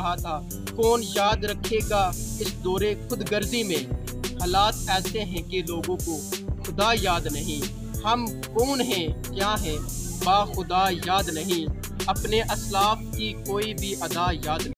कहा था, कौन याद रखेगा इस दौरे खुद गर्जी में? हालात ऐसे हैं कि लोगों को खुदा याद नहीं। हम कौन हैं, क्या हैं? बा खुदा याद नहीं। अपने असलाफ की कोई भी अदा याद नहीं